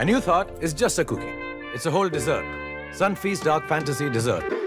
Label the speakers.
Speaker 1: A new thought is just a cookie. It's a whole dessert. Sunfeast Dark Fantasy Dessert.